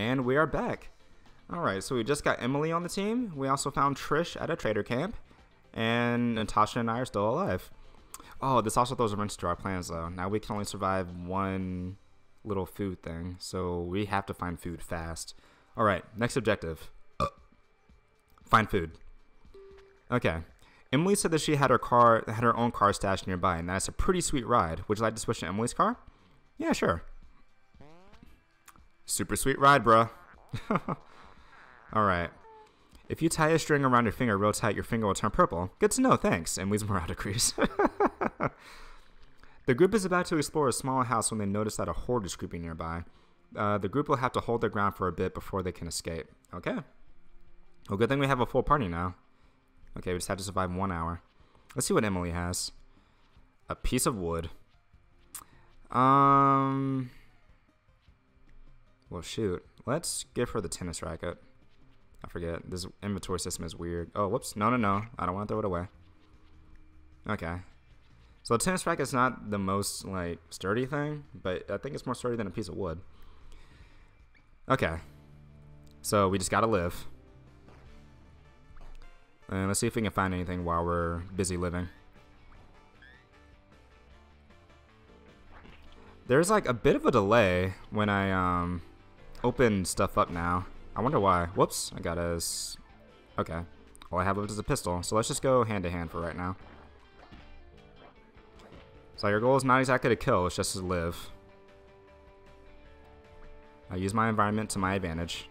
And we are back. Alright, so we just got Emily on the team. We also found Trish at a trader camp. And Natasha and I are still alive. Oh, this also throws a wrench to our plans though. Now we can only survive one little food thing. So we have to find food fast. Alright, next objective. Find food. Okay. Emily said that she had her car had her own car stashed nearby, and that's a pretty sweet ride. Would you like to switch to Emily's car? Yeah, sure. Super sweet ride, bruh. Alright. If you tie a string around your finger real tight, your finger will turn purple. Good to know, thanks. And Emily's morale decrease. the group is about to explore a small house when they notice that a horde is creeping nearby. Uh, the group will have to hold their ground for a bit before they can escape. Okay. Well, good thing we have a full party now. Okay, we just have to survive one hour. Let's see what Emily has. A piece of wood. Um. Well, shoot. Let's give her the tennis racket. I forget. This inventory system is weird. Oh, whoops. No, no, no. I don't want to throw it away. Okay. So the tennis racket's not the most, like, sturdy thing, but I think it's more sturdy than a piece of wood. Okay. So we just gotta live. And let's see if we can find anything while we're busy living. There's like a bit of a delay when I um, open stuff up now. I wonder why. Whoops, I got a... Okay. All I have left is a pistol, so let's just go hand to hand for right now. So your goal is not exactly to kill, it's just to live. I use my environment to my advantage.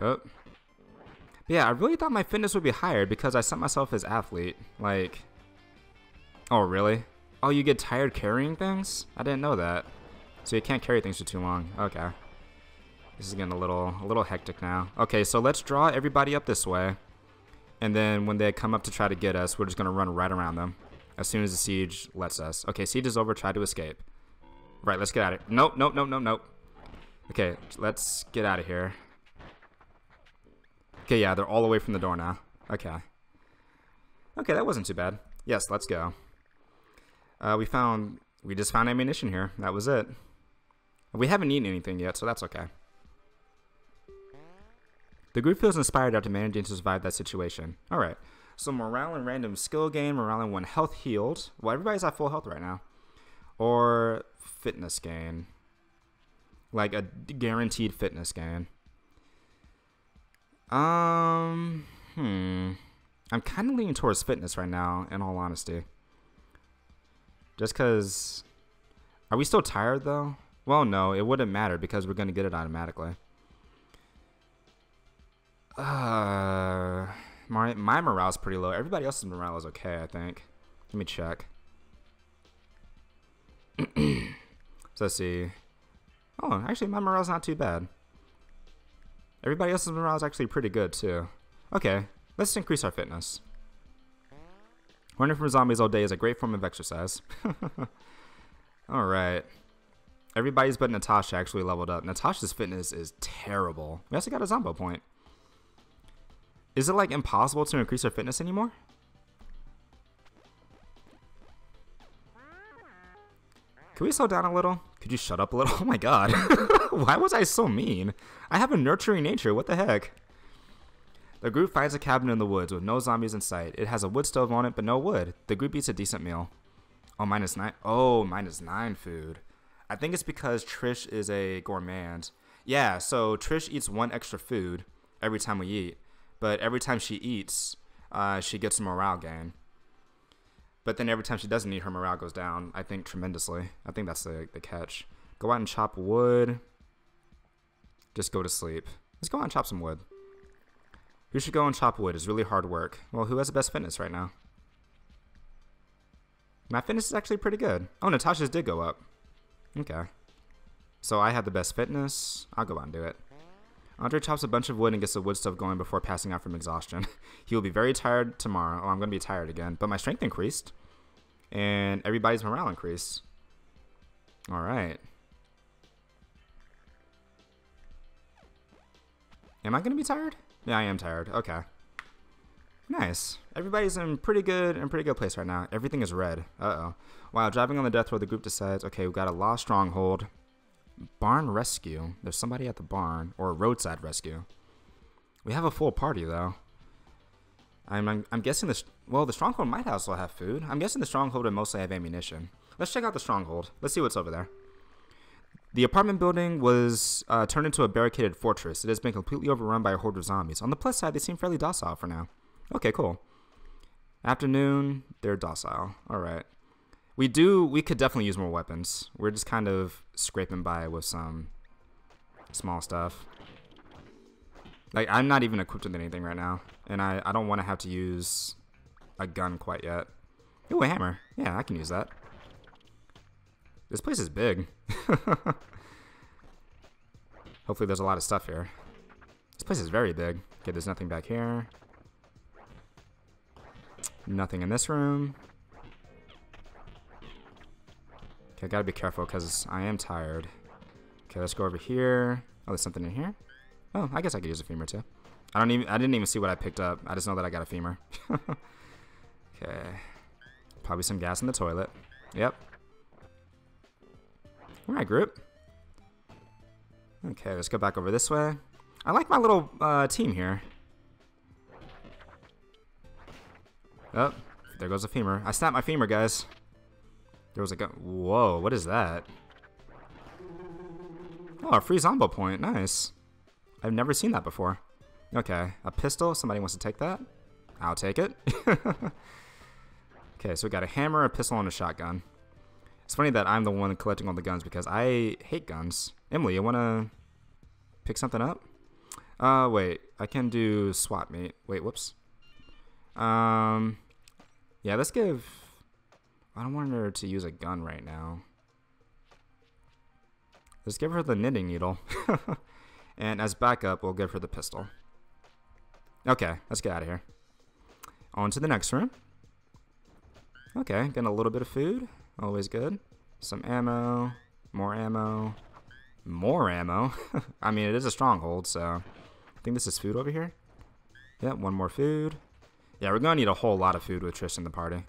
Oh. Yeah, I really thought my fitness would be higher because I set myself as athlete. Like, oh really? Oh, you get tired carrying things? I didn't know that. So you can't carry things for too long. Okay. This is getting a little, a little hectic now. Okay, so let's draw everybody up this way. And then when they come up to try to get us, we're just going to run right around them. As soon as the siege lets us. Okay, siege is over. Try to escape. Right, let's get out of here. Nope, nope, nope, nope, nope. Okay, let's get out of here. Okay, yeah, they're all away from the door now. Okay. Okay, that wasn't too bad. Yes, let's go. Uh, we found, we just found ammunition here. That was it. We haven't eaten anything yet, so that's okay. The group feels inspired after managing to survive that situation. Alright, so morale and random skill gain, morale and one health healed. Well, everybody's at full health right now. Or fitness gain. Like a guaranteed fitness gain. Um, hmm. I'm kind of leaning towards fitness right now, in all honesty. Just because. Are we still tired, though? Well, no, it wouldn't matter because we're going to get it automatically. Uh, my, my morale's pretty low. Everybody else's morale is okay, I think. Let me check. so let's see. Oh, actually, my morale's not too bad. Everybody else's morale is actually pretty good too. Okay, let's increase our fitness. Running from zombies all day is a great form of exercise. Alright. Everybody's but Natasha actually leveled up. Natasha's fitness is terrible. We also got a Zombo point. Is it like impossible to increase our fitness anymore? Can we slow down a little? Could you shut up a little? Oh my god. Why was I so mean? I have a nurturing nature. What the heck? The group finds a cabin in the woods with no zombies in sight. It has a wood stove on it, but no wood. The group eats a decent meal. Oh, minus nine. Oh, minus nine food. I think it's because Trish is a gourmand. Yeah, so Trish eats one extra food every time we eat, but every time she eats, uh, she gets a morale gain. But then every time she doesn't eat, her morale goes down, I think, tremendously. I think that's the, the catch. Go out and chop wood. Just go to sleep. Let's go out and chop some wood. Who should go and chop wood? It's really hard work. Well, who has the best fitness right now? My fitness is actually pretty good. Oh, Natasha's did go up. Okay. So I have the best fitness. I'll go out and do it. Andre chops a bunch of wood and gets the wood stuff going before passing out from exhaustion. he will be very tired tomorrow. Oh, I'm going to be tired again. But my strength increased. And everybody's morale increased. All right. Am I going to be tired? Yeah, I am tired. Okay. Nice. Everybody's in pretty good in pretty good place right now. Everything is red. Uh oh. While driving on the Death Road, the group decides, okay, we've got a lost stronghold. Barn rescue. There's somebody at the barn or roadside rescue. We have a full party though. I'm I'm, I'm guessing this. Well, the stronghold might also have food. I'm guessing the stronghold would mostly have ammunition. Let's check out the stronghold. Let's see what's over there. The apartment building was uh, turned into a barricaded fortress. It has been completely overrun by a horde of zombies. On the plus side, they seem fairly docile for now. Okay, cool. Afternoon, they're docile. All right. We do, we could definitely use more weapons. We're just kind of scraping by with some small stuff. Like, I'm not even equipped with anything right now. And I, I don't want to have to use a gun quite yet. Ooh, a hammer. Yeah, I can use that. This place is big. Hopefully there's a lot of stuff here. This place is very big. Okay, there's nothing back here. Nothing in this room. Okay, I gotta be careful because I am tired. Okay, let's go over here. Oh, there's something in here. Oh, I guess I could use a femur too. I don't even. I didn't even see what I picked up. I just know that I got a femur. okay, probably some gas in the toilet. Yep. All right, group. Okay, let's go back over this way. I like my little uh, team here. Oh, there goes a femur. I snapped my femur, guys. There was a gun. Whoa, what is that? Oh, a free Zombo point. Nice. I've never seen that before. Okay, a pistol. Somebody wants to take that? I'll take it. okay, so we got a hammer, a pistol, and a shotgun. It's funny that I'm the one collecting all the guns because I hate guns. Emily, you want to pick something up? Uh, wait. I can do swap meet. Wait, whoops. Um, yeah, let's give... I don't want her to use a gun right now. Let's give her the knitting needle. and as backup, we'll give her the pistol. Okay, let's get out of here. On to the next room. Okay, getting a little bit of food. Always good. Some ammo. More ammo. More ammo. I mean, it is a stronghold, so... I think this is food over here. Yep, one more food. Yeah, we're gonna need a whole lot of food with Trish in the party.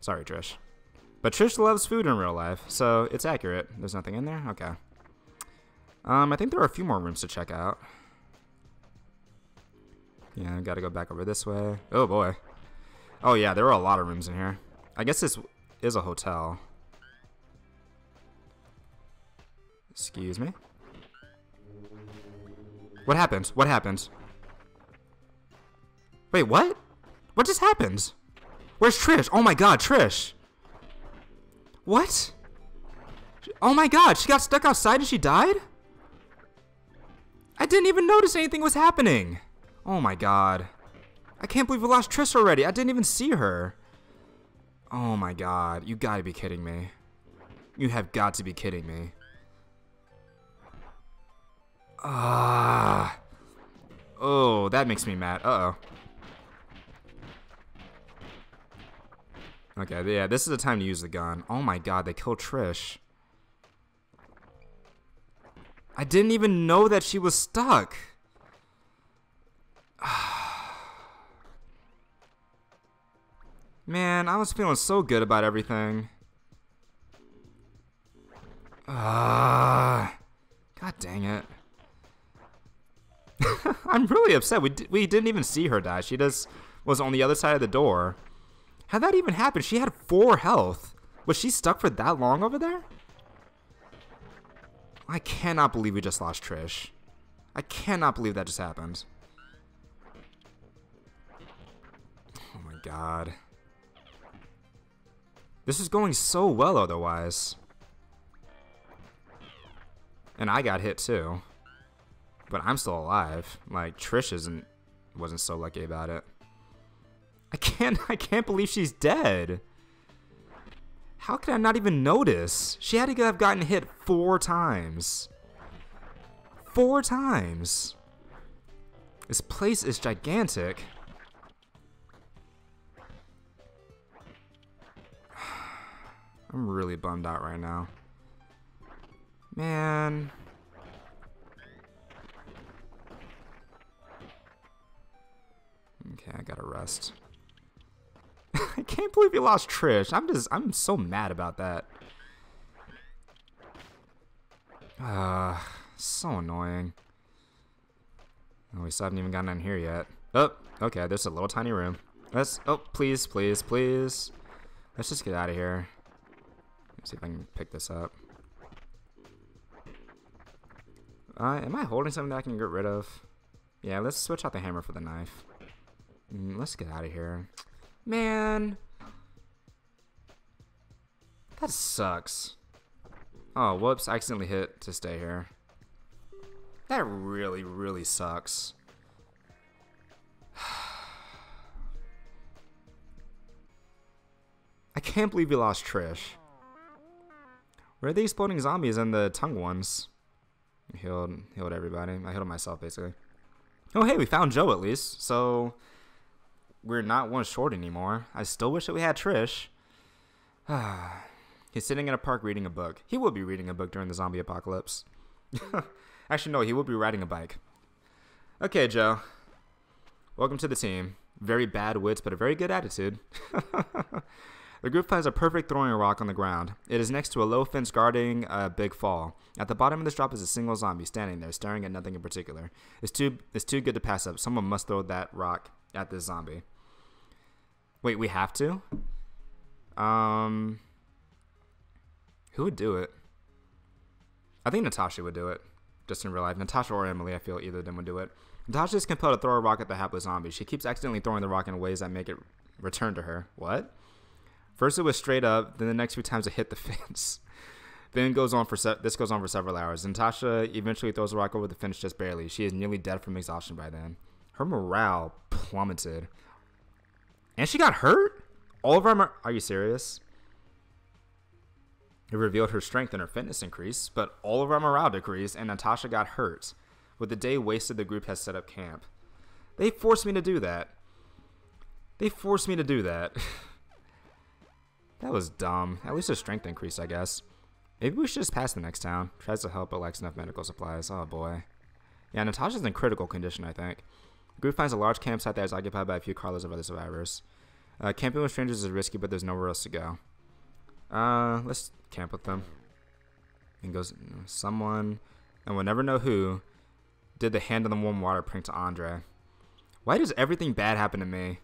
Sorry, Trish. But Trish loves food in real life, so it's accurate. There's nothing in there? Okay. Um, I think there are a few more rooms to check out. Yeah, gotta go back over this way. Oh, boy. Oh, yeah, there are a lot of rooms in here. I guess this is a hotel. Excuse me? What happened? What happened? Wait, what? What just happened? Where's Trish? Oh my god, Trish. What? Oh my god, she got stuck outside and she died? I didn't even notice anything was happening. Oh my god. I can't believe we lost Trish already. I didn't even see her. Oh my god. You gotta be kidding me. You have got to be kidding me. Ah. oh, that makes me mad. Uh-oh. Okay, yeah, this is the time to use the gun. Oh my god, they killed Trish. I didn't even know that she was stuck. Man, I was feeling so good about everything. Ah, uh, God dang it. I'm really upset. We, we didn't even see her die. She just was on the other side of the door. How'd that even happen? She had four health. Was she stuck for that long over there? I cannot believe we just lost Trish. I cannot believe that just happened. Oh my god. This is going so well otherwise. And I got hit too. But I'm still alive. Like Trish isn't wasn't so lucky about it. I can't I can't believe she's dead. How could I not even notice? She had to have gotten hit four times. Four times. This place is gigantic. I'm really bummed out right now. Man. Okay, I gotta rest. I can't believe you lost Trish. I'm just, I'm so mad about that. Uh, so annoying. Oh, we still haven't even gotten in here yet. Oh, okay, there's a little tiny room. Let's, oh, please, please, please. Let's just get out of here. See if I can pick this up. Uh, am I holding something that I can get rid of? Yeah, let's switch out the hammer for the knife. Mm, let's get out of here. Man. That sucks. Oh, whoops. I accidentally hit to stay here. That really, really sucks. I can't believe we lost Trish. Where are the exploding zombies and the tongue ones? Healed, healed everybody. I healed myself, basically. Oh, hey, we found Joe at least. So, we're not one short anymore. I still wish that we had Trish. He's sitting in a park reading a book. He will be reading a book during the zombie apocalypse. Actually, no, he will be riding a bike. Okay, Joe. Welcome to the team. Very bad wits, but a very good attitude. the group finds a perfect throwing rock on the ground. It is next to a low fence guarding a big fall. At the bottom of this drop is a single zombie standing there, staring at nothing in particular. It's too, it's too good to pass up. Someone must throw that rock at this zombie. Wait, we have to? Um, who would do it? I think Natasha would do it, just in real life. Natasha or Emily, I feel either of them would do it. Natasha is compelled to throw a rock at the hapless zombie. She keeps accidentally throwing the rock in ways that make it return to her. What? First it was straight up, then the next few times it hit the fence. then goes on for se- this goes on for several hours. Natasha eventually throws a rock over the fence just barely. She is nearly dead from exhaustion by then. Her morale plummeted. And she got hurt? All of our. Are you serious? It revealed her strength and her fitness increased, but all of our morale decreased, and Natasha got hurt. With the day wasted, the group has set up camp. They forced me to do that. They forced me to do that. that was dumb. At least her strength increased, I guess. Maybe we should just pass the next town. Tries to help but lacks enough medical supplies. Oh boy. Yeah, Natasha's in critical condition, I think. The group finds a large campsite that is occupied by a few carloads of other survivors. Uh, camping with strangers is risky, but there's nowhere else to go. Uh, let's camp with them. And goes someone, and we'll never know who, did the hand in the warm water prank to Andre. Why does everything bad happen to me?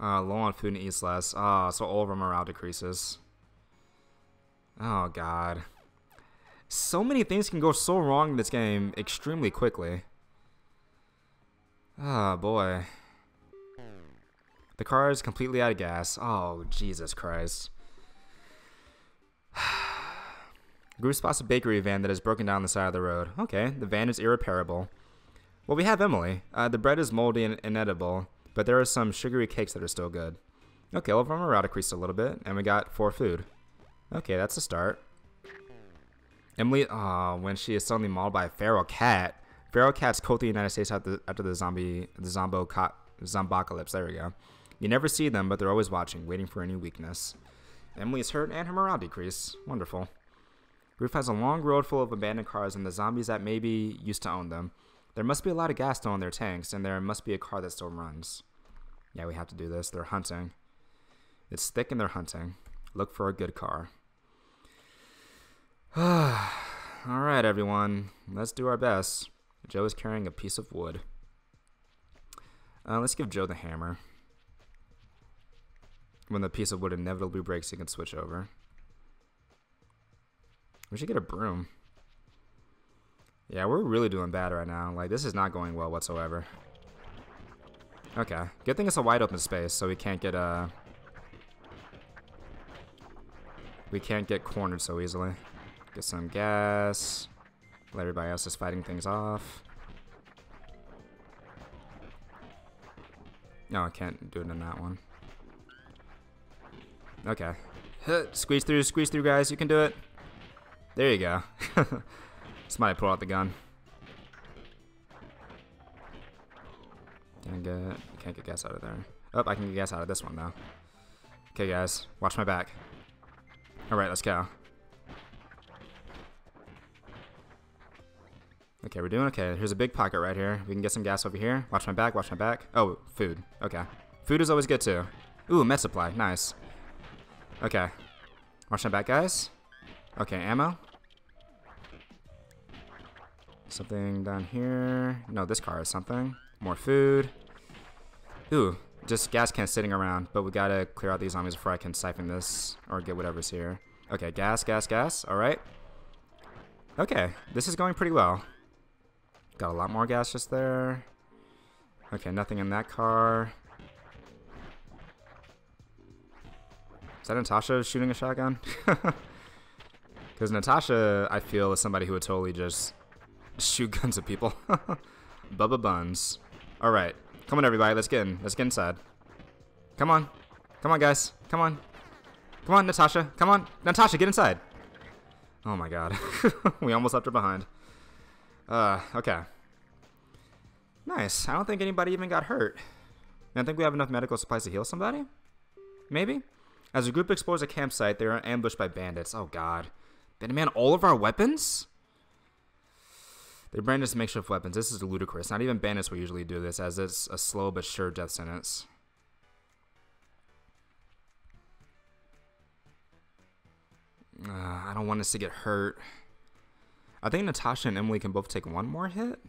Uh, low on food and eats less. Ah, oh, so all of our morale decreases. Oh god. So many things can go so wrong in this game extremely quickly. Oh boy. The car is completely out of gas. Oh, Jesus Christ. Group spots a bakery van that is broken down the side of the road. Okay, the van is irreparable. Well, we have Emily. Uh, the bread is moldy and inedible, but there are some sugary cakes that are still good. Okay, of our morale decreased a little bit, and we got four food. Okay, that's a start. Emily, oh, when she is suddenly mauled by a feral cat. Feral cats coat the United States after the, after the zombie, the zombo zombocalypse. There we go. You never see them, but they're always watching, waiting for any weakness. Emily is hurt and her morale decreased. Wonderful. Roof has a long road full of abandoned cars and the zombies that maybe used to own them. There must be a lot of gas still in their tanks, and there must be a car that still runs. Yeah, we have to do this. They're hunting. It's thick and they're hunting. Look for a good car. Alright, everyone. Let's do our best. Joe is carrying a piece of wood. Uh, let's give Joe the hammer. When the piece of wood inevitably breaks, he can switch over. We should get a broom. Yeah, we're really doing bad right now. Like, this is not going well whatsoever. Okay. Good thing it's a wide open space, so we can't get, uh... We can't get cornered so easily. Get some gas. Let everybody else is fighting things off. No, I can't do it in that one. Okay. Squeeze through, squeeze through, guys. You can do it. There you go. Somebody pull out the gun. Can't get, can't get gas out of there. Oh, I can get gas out of this one, though. Okay, guys. Watch my back. Alright, let's go. Okay, we're doing okay. Here's a big pocket right here. We can get some gas over here. Watch my back, watch my back. Oh, food. Okay. Food is always good too. Ooh, med supply. Nice. Okay. Watch my back, guys. Okay, ammo. Something down here. No, this car is something. More food. Ooh, just gas cans sitting around, but we gotta clear out these zombies before I can siphon this or get whatever's here. Okay, gas, gas, gas. All right. Okay, this is going pretty well. Got a lot more gas just there. Okay, nothing in that car. Is that Natasha shooting a shotgun? Because Natasha, I feel, is somebody who would totally just shoot guns at people. Bubba Buns. Alright. Come on, everybody. Let's get in. Let's get inside. Come on. Come on, guys. Come on. Come on, Natasha. Come on. Natasha, get inside. Oh, my God. we almost left her behind. Uh, okay. Nice. I don't think anybody even got hurt. I think we have enough medical supplies to heal somebody? Maybe? As a group explores a campsite, they are ambushed by bandits. Oh, God. They demand all of our weapons? They brandish makeshift weapons. This is ludicrous. Not even bandits will usually do this, as it's a slow but sure death sentence. Uh, I don't want us to get hurt. I think Natasha and Emily can both take one more hit.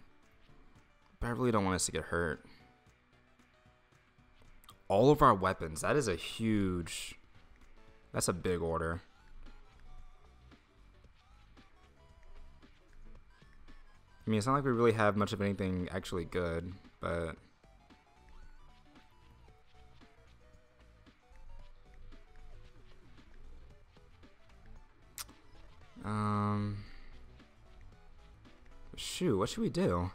But I really don't want us to get hurt. All of our weapons. That is a huge... That's a big order. I mean, it's not like we really have much of anything actually good, but... Um... Shoot, what should we do?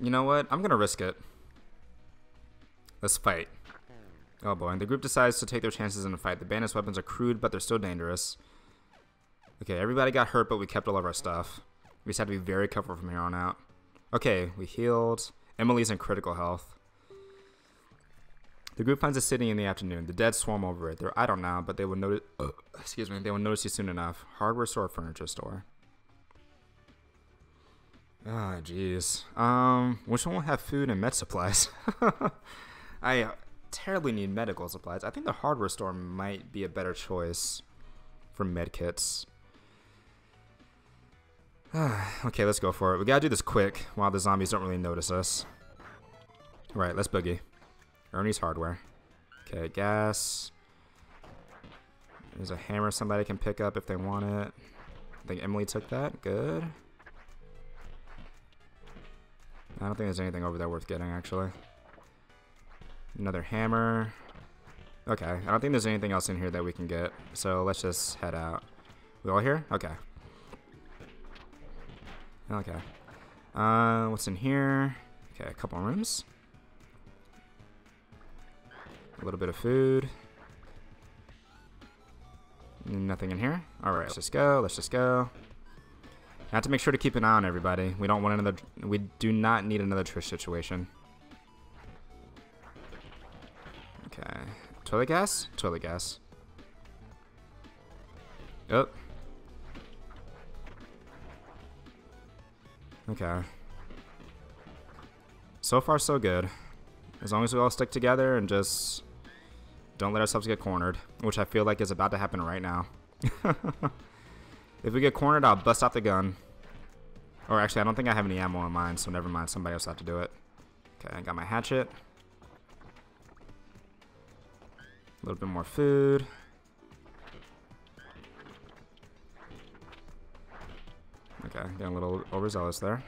You know what? I'm gonna risk it. Let's fight. Oh boy, and the group decides to take their chances in a fight. The bandits' weapons are crude, but they're still dangerous. Okay, everybody got hurt, but we kept all of our stuff. We just have to be very careful from here on out. Okay, we healed. Emily's in critical health. The group finds a city in the afternoon. The dead swarm over it. They're idle now, but they will notice. Uh, excuse me. They will notice you soon enough. Hardware store, furniture store. Ah, oh, jeez. Um, which one will have food and med supplies? I terribly need medical supplies. I think the hardware store might be a better choice for med kits. okay, let's go for it. We gotta do this quick while the zombies don't really notice us. Right, let's boogie. Ernie's hardware. Okay, gas. There's a hammer somebody can pick up if they want it. I think Emily took that. Good. I don't think there's anything over there worth getting, actually. Another hammer. Okay, I don't think there's anything else in here that we can get. So let's just head out. We all here? Okay. Okay. Uh, what's in here? Okay, a couple rooms. A little bit of food. Nothing in here. All right, let's just go. Let's just go. I have to make sure to keep an eye on everybody. We don't want another. We do not need another Trish situation. Okay. Toilet gas? Toilet gas. Oh. Okay. So far, so good. As long as we all stick together and just don't let ourselves get cornered, which I feel like is about to happen right now. if we get cornered, I'll bust out the gun. Or actually, I don't think I have any ammo on mine, so never mind. Somebody else have to do it. Okay, I got my hatchet. A little bit more food. Okay, getting a little overzealous there.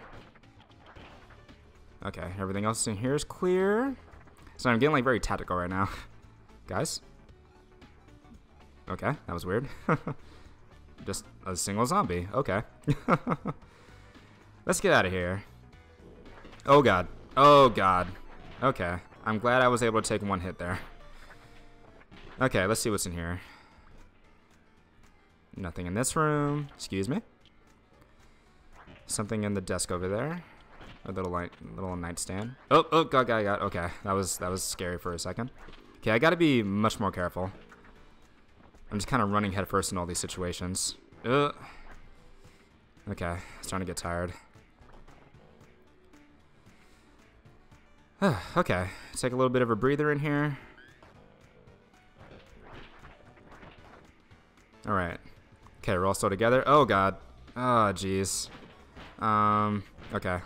Okay, everything else in here is clear. So I'm getting like very tactical right now. Guys? Okay, that was weird. Just a single zombie. Okay. Let's get out of here. Oh god. Oh god. Okay. I'm glad I was able to take one hit there. Okay, let's see what's in here. Nothing in this room. Excuse me. Something in the desk over there. A little light, little nightstand. Oh, oh, god, god, god. Okay, that was that was scary for a second. Okay, I gotta be much more careful. I'm just kind of running headfirst in all these situations. Ugh. Okay, starting to get tired. okay, take a little bit of a breather in here. Alright. Okay, we're all still together. Oh, God. Oh, jeez. Um, okay.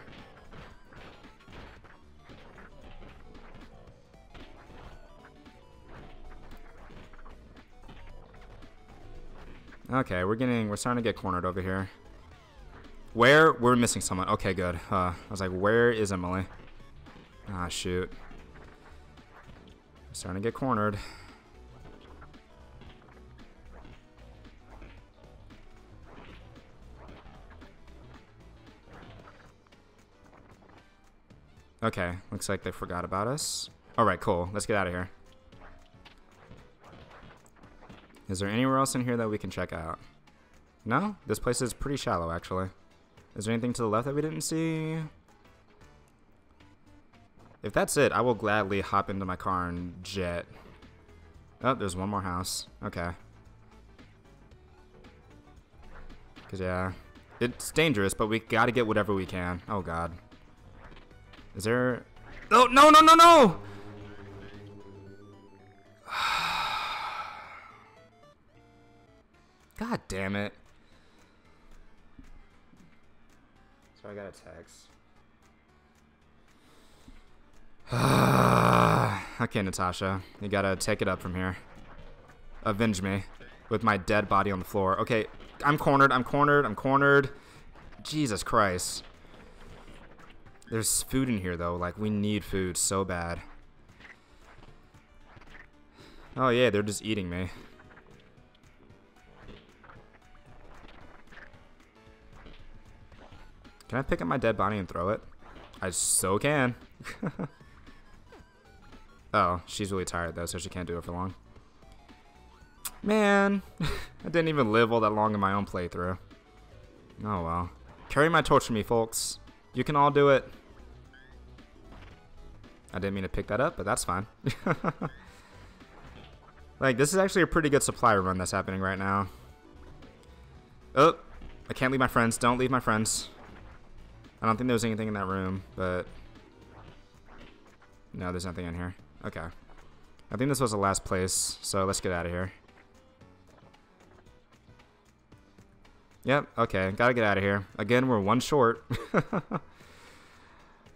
Okay, we're getting, we're starting to get cornered over here. Where? We're missing someone. Okay, good. Uh, I was like, where is Emily? Ah, shoot. Starting to get cornered. Okay, looks like they forgot about us. Alright, cool. Let's get out of here. Is there anywhere else in here that we can check out? No? This place is pretty shallow, actually. Is there anything to the left that we didn't see? If that's it, I will gladly hop into my car and jet. Oh, there's one more house. Okay. Because, yeah. It's dangerous, but we gotta get whatever we can. Oh, God. Is there... Oh, no, no, no, no! God damn it. So I got a text. okay, Natasha. You gotta take it up from here. Avenge me. With my dead body on the floor. Okay, I'm cornered, I'm cornered, I'm cornered. Jesus Christ. There's food in here, though. Like, we need food so bad. Oh, yeah, they're just eating me. Can I pick up my dead body and throw it? I so can. oh, she's really tired, though, so she can't do it for long. Man, I didn't even live all that long in my own playthrough. Oh, well. Carry my torch for me, folks. You can all do it. I didn't mean to pick that up, but that's fine. like, this is actually a pretty good supply run that's happening right now. Oh, I can't leave my friends. Don't leave my friends. I don't think there was anything in that room, but... No, there's nothing in here. Okay. I think this was the last place, so let's get out of here. Yep, okay, gotta get out of here. Again, we're one short.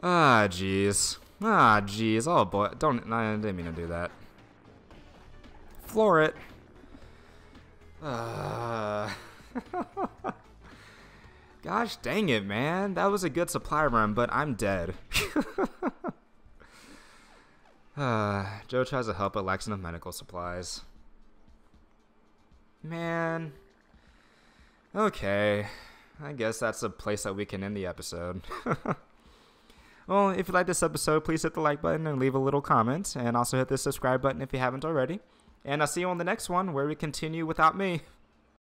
ah, jeez. Ah, jeez. Oh, boy. Don't. I didn't mean to do that. Floor it. Uh. Gosh dang it, man. That was a good supply run, but I'm dead. uh, Joe tries to help but lacks enough medical supplies. Man. Okay. I guess that's a place that we can end the episode. Well, if you like this episode, please hit the like button and leave a little comment. And also hit the subscribe button if you haven't already. And I'll see you on the next one where we continue without me.